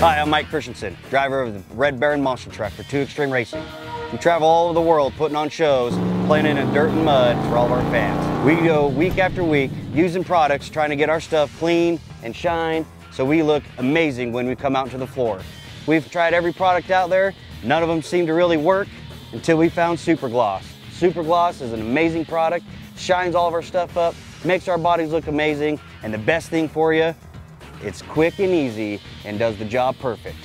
Hi, I'm Mike Christensen, driver of the Red Baron Monster Truck for 2 Extreme Racing. We travel all over the world putting on shows, playing in dirt and mud for all of our fans. We go week after week using products, trying to get our stuff clean and shine so we look amazing when we come out to the floor. We've tried every product out there, none of them seem to really work until we found Super Gloss. Super Gloss is an amazing product, shines all of our stuff up, makes our bodies look amazing, and the best thing for you, it's quick and easy and does the job perfect.